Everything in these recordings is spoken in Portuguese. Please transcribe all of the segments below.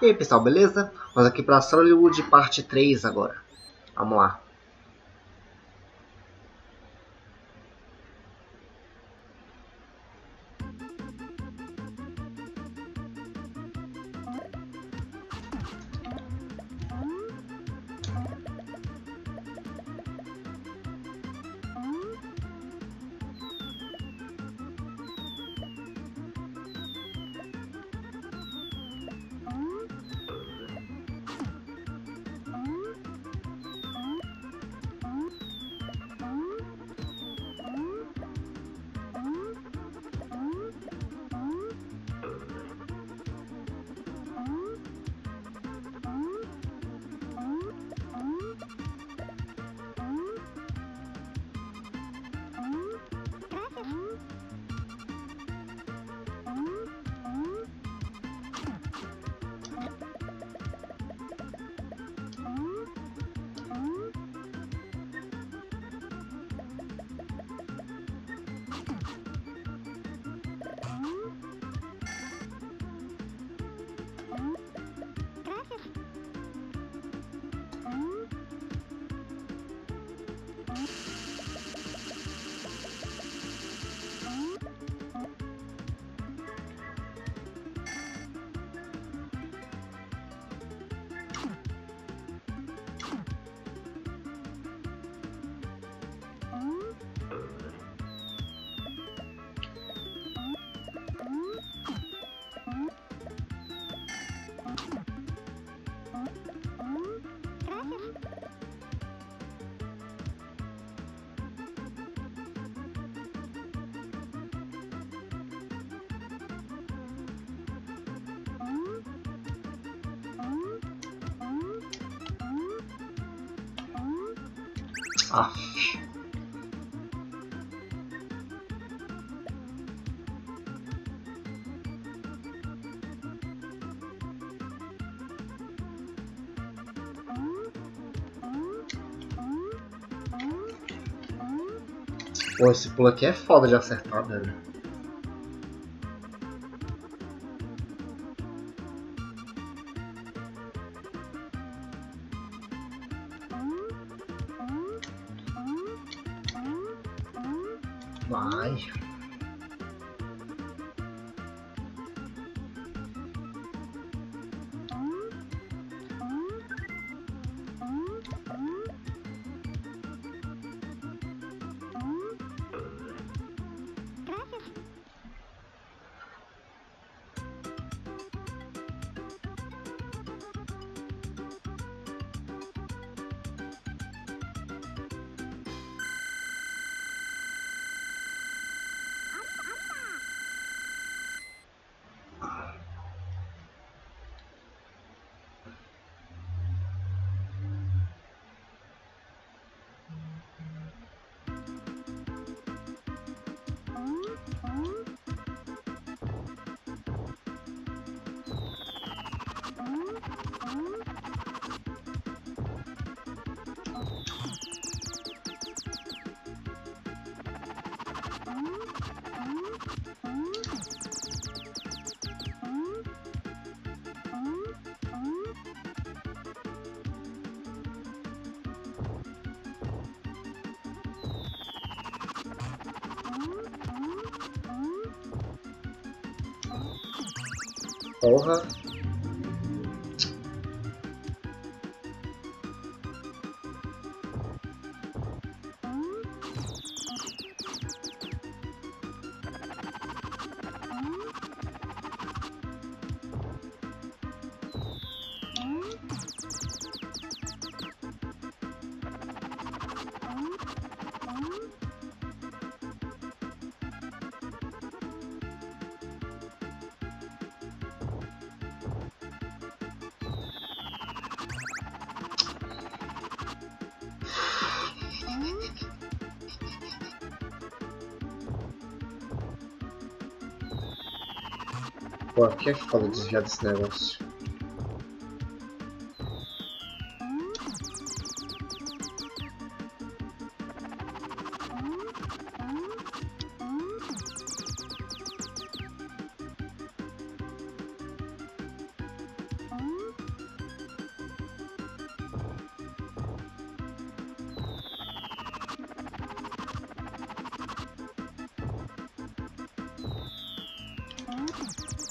E aí pessoal, beleza? Vamos aqui para Hollywood parte 3 agora. Vamos lá. Ah. Pô, esse pulo aqui é foda de acertar, velho. Vai. Porra. Pô, aqui é que fala desviar desse negócio. Thank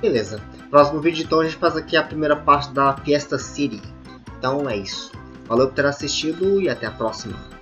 Beleza. Próximo vídeo então a gente faz aqui a primeira parte da Fiesta City. Então é isso. Valeu por ter assistido e até a próxima.